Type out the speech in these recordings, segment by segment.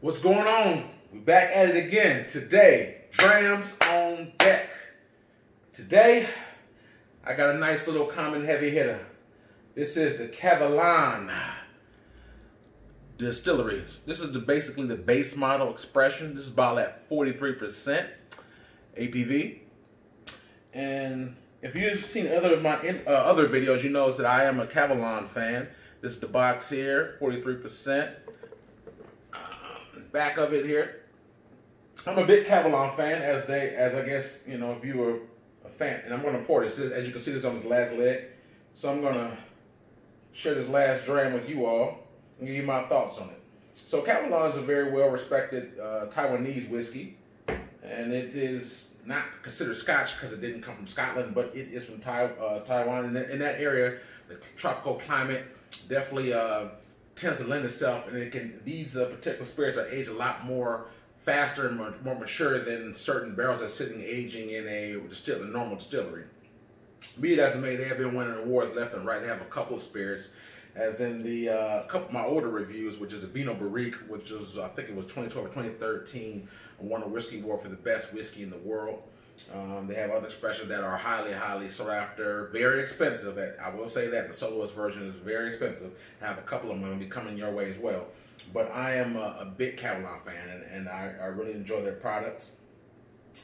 What's going on? We're back at it again. Today, Drams on deck. Today, I got a nice little common heavy hitter. This is the Kavalan Distillery. This is the, basically the base model expression. This is at 43% ABV. And if you've seen other of my uh, other videos, you know that I am a Kavalan fan. This is the box here, 43% back of it here. I'm a big Kavalan fan, as they, as I guess you know, if you were a fan, and I'm going to pour this. As you can see, this on this last leg, so I'm going to share this last dram with you all and give you my thoughts on it. So Kavalan is a very well-respected uh, Taiwanese whiskey, and it is not considered Scotch because it didn't come from Scotland, but it is from tai uh, Taiwan. And in that area, the tropical climate definitely uh, tends to lend itself, and it can these uh, particular spirits are aged a lot more faster and more, more mature than certain barrels that sitting aging in a distill, a normal distillery. Be it as it may, they have been winning awards left and right. They have a couple of spirits, as in the uh, couple my older reviews, which is a Vinho Barrique, which is I think it was 2012 or 2013, won a whiskey award for the best whiskey in the world. Um, they have other expressions that are highly, highly sought after, very expensive. That I will say that the soloist version is very expensive. I have a couple of them be coming your way as well. But I am a, a big Kavalan fan, and, and I, I, really enjoy their products.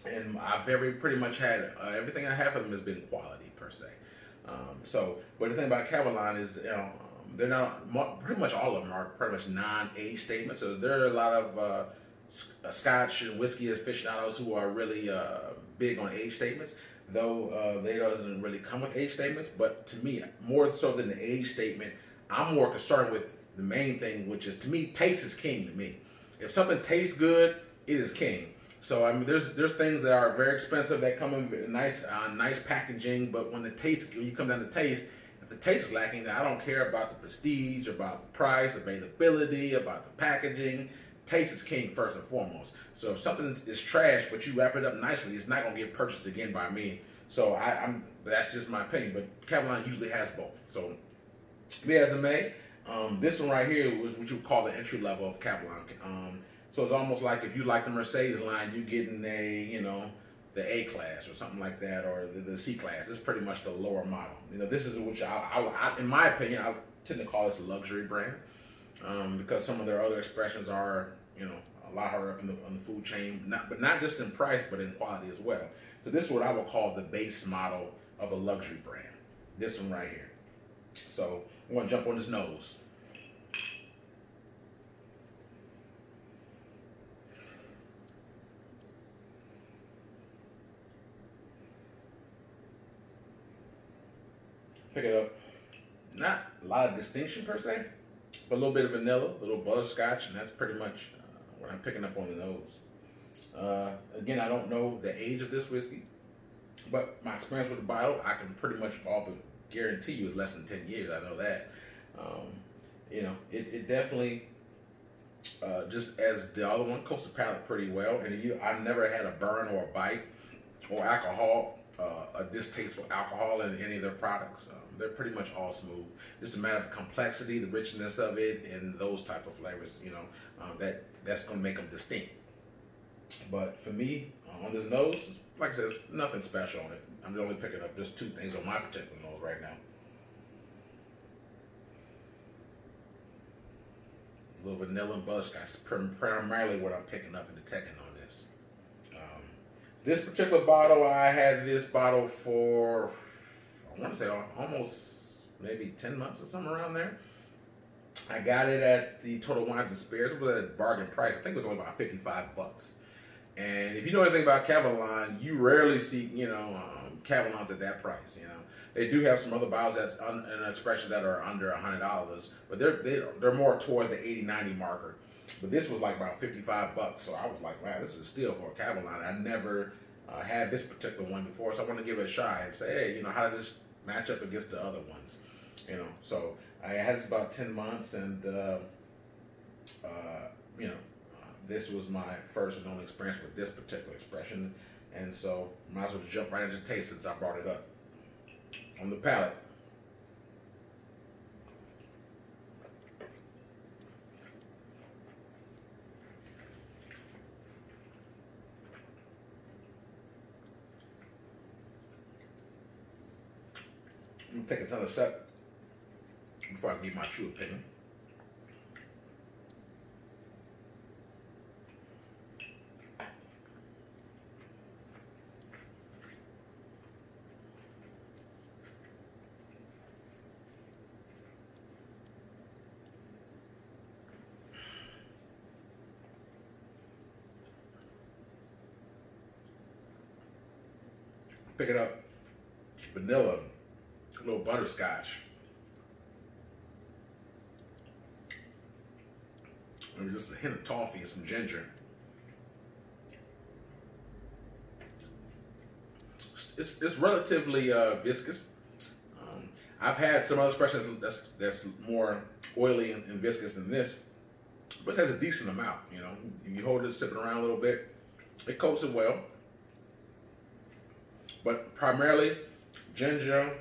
And I've very pretty much had uh, everything I have for them has been quality per se. Um, so, but the thing about Kavalan is, you know, they're not pretty much all of them are pretty much non-age statements. So there are a lot of uh, Scotch and whiskey aficionados who are really uh, big on age statements, though uh, they doesn't really come with age statements. But to me, more so than the age statement, I'm more concerned with the main thing, which is to me, taste is king to me. If something tastes good, it is king. So I mean, there's there's things that are very expensive that come in nice uh, nice packaging, but when the taste when you come down to taste, if the taste is lacking, I don't care about the prestige, about the price, availability, about the packaging taste is king first and foremost. So if something is, is trash, but you wrap it up nicely, it's not gonna get purchased again by me. So I, am that's just my opinion. But Kavalan usually has both. So be as may, um, this one right here was what you would call the entry level of Kavalan. Um, so it's almost like if you like the Mercedes line, you're getting a you know the A class or something like that, or the, the C class. It's pretty much the lower model. You know, this is which I, I, I in my opinion, I tend to call this a luxury brand um, because some of their other expressions are, you know, a lot higher up in the, on the food chain, not, but not just in price, but in quality as well. So this is what I would call the base model of a luxury brand. This one right here. So I'm gonna jump on his nose. Pick it up. Not a lot of distinction per se, a little bit of vanilla, a little butterscotch, and that's pretty much uh, what I'm picking up on the nose. Uh, again, I don't know the age of this whiskey, but my experience with the bottle, I can pretty much all but guarantee you is less than 10 years. I know that. Um, you know, it, it definitely, uh, just as the other one, coats the palate pretty well. And you, I never had a burn or a bite or alcohol, uh, a distaste for alcohol in any of their products. Um, they're pretty much all smooth. Just a matter of complexity, the richness of it, and those type of flavors. You know, um, that that's gonna make them distinct. But for me, uh, on this nose, like I said, nothing special on it. I'm only picking up just two things on my particular nose right now. A little vanilla and butterscotch primarily what I'm picking up this. Um, this particular bottle, I had this bottle for I want to say almost maybe 10 months or something around there. I got it at the Total Wines and Spirits. It was at a bargain price. I think it was only about 55 bucks. And if you know anything about Kavalan, you rarely see, you know, um, Kavalans at that price, you know. They do have some other bottles that's an expression that are under $100, but they're, they're, they're more towards the 80, 90 marker. But this was like about 55 bucks, so I was like, wow, this is a steal for a Kavalan. I never uh, had this particular one before, so I want to give it a shot and say, hey, you know, how does this match up against the other ones. You know, so I had this about 10 months and, uh, uh, you know, uh, this was my first and only experience with this particular expression. And so might as well jump right into taste since I brought it up. On the palate, I'm take another sip before I give my true opinion. Pick it up. Vanilla, a little butterscotch. Maybe just a hint of toffee and some ginger. It's, it's relatively uh, viscous. Um, I've had some other expressions that's that's more oily and, and, viscous than this, but it has a decent amount. You know, If you hold it, sipping around a little bit, it coats it well. But primarily, ginger,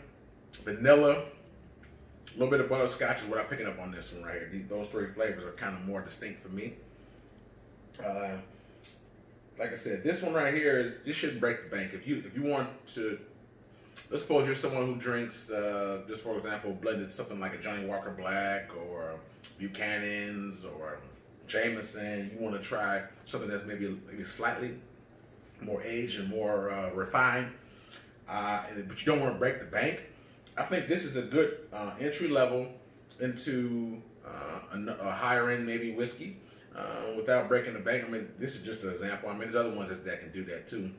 vanilla, a little bit of butterscotch is what I'm picking up on this one right here. These, those three flavors are kind of more distinct for me. Uh, like I said, this one right here is this shouldn't break the bank. If you if you want to, let's suppose you're someone who drinks, uh, just for example, blended something like a Johnnie Walker Black or Buchanan's or Jameson. You want to try something that's maybe maybe slightly more aged and more uh, refined uh, but you don't want to break the bank. I think this is a good uh, entry level into uh, a, a, higher end maybe whiskey uh, without breaking the bank. I mean, this is just an example. I mean, there's other ones that can do that too.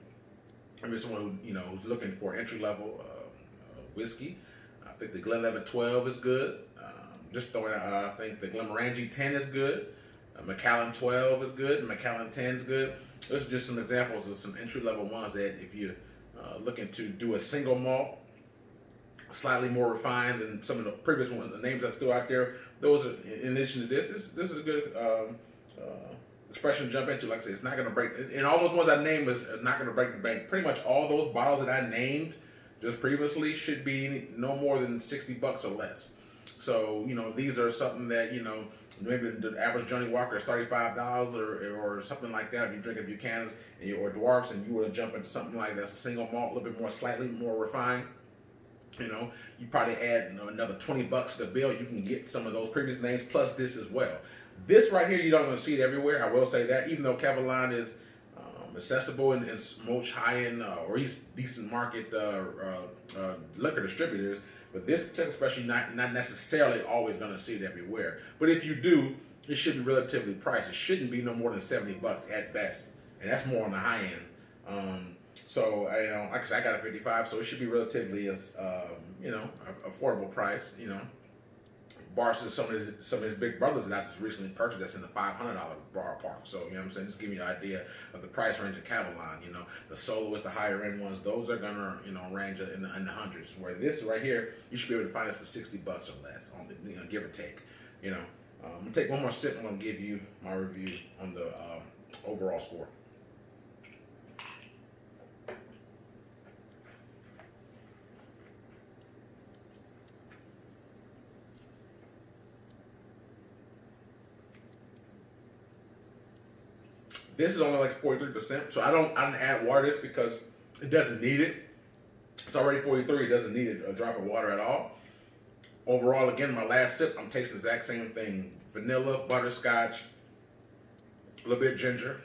I mean, someone who you know who's looking for entry level uh, uh, whiskey. I think the Glenlivet 12 is good. Um, just throwing out, I think the Glenmorangie 10 is good. Macallan 12 is good. Macallan 10 is good. Those are just some examples of some entry level ones that if you uh, looking to do a single malt, slightly more refined than some of the previous ones, the names that's still out there. Those are, in addition to this, this, this is a good um, uh, expression to jump into. Like I said, it's not going to break, and all those ones I named is not going to break the bank. Pretty much all those bottles that I named just previously should be no more than 60 bucks or less. So, you know, these are something that, you know, maybe the average Johnnie Walker is $35 or, or something like that. If you drink a Buchanan's and you, or Dewar's and you were to jump into something like that's a single malt, a little bit more, slightly more refined, you know, you probably add you know, another 20 bucks to the bill. You can get some of those previous names plus this as well. This right here, you don't going to see it everywhere. I will say that, even though Kavalan is um, accessible in, in most high-end uh, or decent market uh, uh, uh liquor distributors, but this particular special, not not necessarily always going to see it everywhere. But if you do, it should be relatively priced. It shouldn't be no more than 70 bucks at best. And that's more on the high end. Um, so, you know, like I said, I got a 55, so it should be relatively, as um, you know, affordable price, you know versus some of his some of his big brothers that I just recently purchased that's in the five hundred dollar bar park. So you know what I'm saying? Just give you an idea of the price range of Kavalan. You know, the soloist, the higher end ones, those are gonna you know range in the, in the hundreds. Where this right here, you should be able to find this for sixty bucks or less, on the, you know, give or take. You know, um, I'm gonna take one more sip. I'm gonna give you my review on the uh, overall score. This is only like 43%. So I don't I didn't add water this because it doesn't need it. It's already 43. It doesn't need a drop of water at all. Overall, again, my last sip, I'm tasting the exact same thing. Vanilla, butterscotch, a little bit ginger.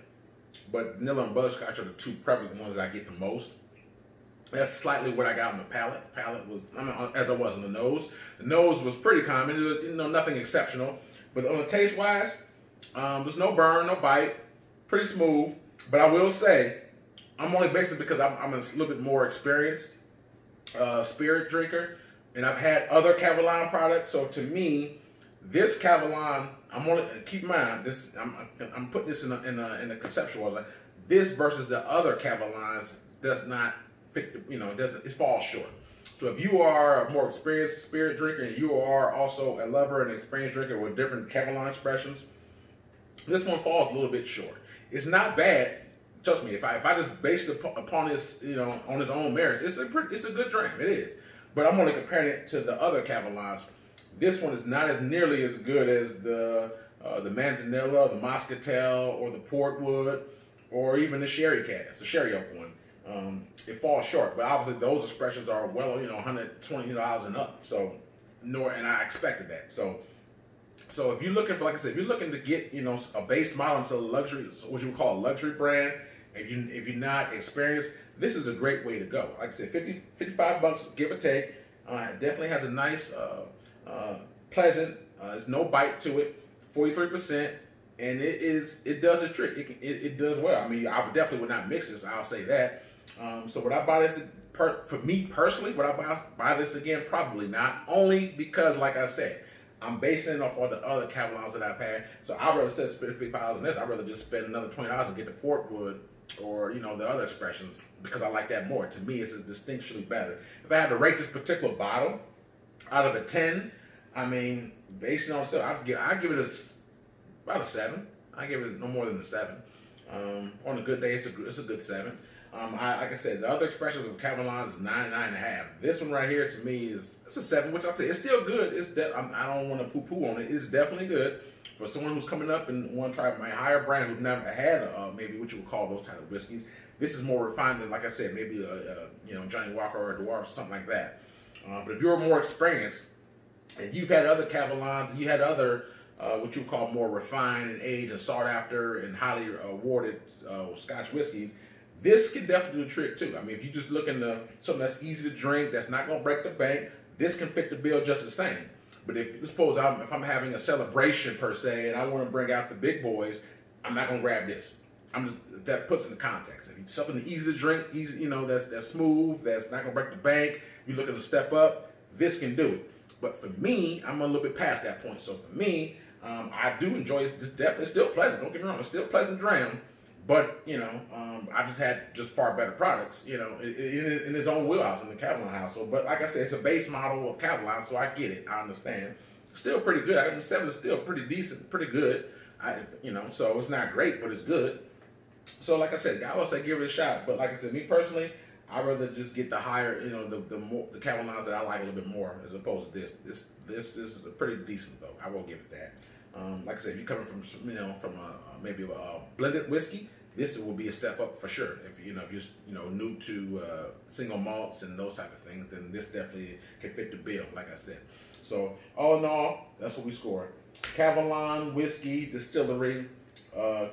But vanilla and butterscotch are the two prevalent ones that I get the most. That's slightly what I got on the palate. Palate was, I mean, as I was on the nose. The nose was pretty common. It was, you know, nothing exceptional. But on the taste wise, um, there's no burn, no bite pretty smooth. But I will say, I'm only basically because I'm, I'm a little bit more experienced uh, spirit drinker, and I've had other Kavalan products. So to me, this Kavalan, I'm only keep in mind this. I'm, I'm putting this in a, in a, in a conceptual like this versus the other Kavalans does not fit. You know, doesn't it falls short. So if you are a more experienced spirit drinker and you are also a lover and experienced drinker with different Kavalan expressions, this one falls a little bit short. It's not bad. Trust me, if I if I just base it upon his you know on his own merits, it's a pretty, it's a good drink. It is, but I'm only comparing it to the other Kavalans. This one is not as nearly as good as the uh, the Manzanilla, the Moscatel, or the Portwood, or even the Sherry Cask, the Sherry Oak one. um, it falls short. But obviously, those expressions are well, you know, 120 dollars and up. So, nor and I expected that. So, so if you're looking for, like I said, if you're looking to get, you know, a base model into a luxury, what you would call a luxury brand, if you if you're not experienced, this is a great way to go. Like I said, 50, 55 bucks, give or take. Uh, definitely has a nice, uh, uh, pleasant. Uh, there's no bite to it. 43%, and it is it does a trick. It, it, it, does well. I mean, I definitely would not mix this. I'll say that. Um, so would I buy this per, for me personally? Would I buy, buy this again? Probably not. Only because, like I said, I'm basing it off all the other Kavalan that I've had. So I'd rather spend fifty dollars on this, I'd rather just spend another twenty dollars and get the portwood or you know the other expressions because I like that more. To me, it's distinctly better. If I had to rate this particular bottle out of a ten, I mean, based on itself, I'd give I give it a about a seven. I give it no more than a seven. Um, on a good day, it's a, it's a good seven. Um, I, like I said, the other expressions of Kavalan is nine, nine and a half. This one right here to me is it's a seven, which I'll say it's still good. It's de- I don't want to poo poo on it. It's definitely good for someone who's coming up and want to try my higher brand who've never had uh, maybe what you would call those type of whiskeys. This is more refined than, like I said, maybe a, a you know Johnnie Walker or a Dewar, something like that. Uh, but if you're more experienced and you've had other Kavalan's, you had other uh, what you call more refined and aged and sought after and highly awarded uh, Scotch whiskeys, this can definitely do the trick too. I mean, if you're just looking to something that's easy to drink, that's not going to break the bank, this can fit the bill just the same. But if suppose I'm, if I'm having a celebration per se and I want to bring out the big boys, I'm not going to grab this. I'm just that puts in the context. If something easy to drink, easy, you know, that's that's smooth, that's not going to break the bank. You're looking to step up. This can do it. But for me, I'm a little bit past that point. So for me, um, I do enjoy it. It's definitely still pleasant. Don't get me wrong. It's still pleasant dram. But you know, um, I've just had just far better products. You know, in, in, in his own wheelhouse in the Kavalan household. But like I said, it's a base model of Kavalan, so I get it. I understand. Still pretty good. I mean, seven is still pretty decent, pretty good. I, you know, so it's not great, but it's good. So like I said, I would say give it a shot. But like I said, me personally, I'd rather just get the higher, you know, the the more the Kavalan that I like a little bit more as opposed to this. This this is pretty decent though. I will give it that. Um, like I said, if you're coming from you know from a, maybe a blended whiskey, this will be a step up for sure. If you know if you're you know new to uh, single malts and those type of things, then this definitely can fit the bill. Like I said. So all in all, that's what we scored. Kavalan Whiskey Distillery. Uh,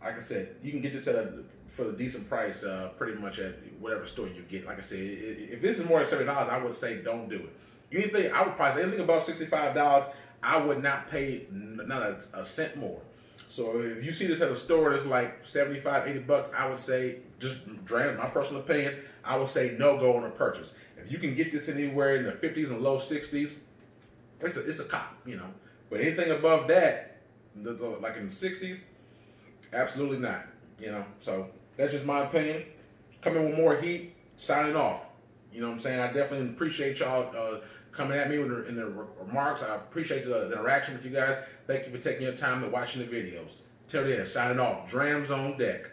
like I said, you can get this at a for a decent price, uh, pretty much at whatever store you get. Like I said, if this is more than seventy dollars, I would say don't do it. Anything I would say anything above sixty five dollars I would not pay not a, a, cent more. So if you see this at a store that's like 75, 80 bucks, I would say, just drain my personal opinion, I would say no go on a purchase. If you can get this anywhere in the 50s and low 60s, it's a, it's a cop, you know. But anything above that, like in the 60s, absolutely not, you know. So that's just my opinion. Coming with more heat, signing off. You know what I'm saying? I definitely appreciate y'all uh, coming at me in the remarks. I appreciate the, the, interaction with you guys. Thank you for taking your time to watching the videos. Till then, signing off. Drams on deck.